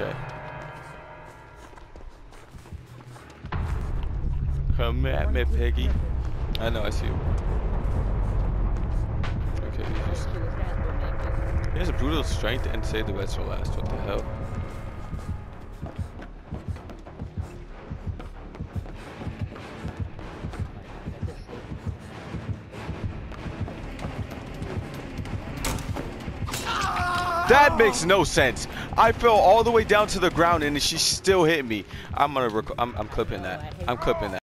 Okay. Come at me, Peggy. I know, I see you. Okay, he has a brutal strength and save the best for last. What the hell? That makes no sense. I fell all the way down to the ground and she still hit me. I'm gonna. I'm, I'm clipping that. I'm clipping that.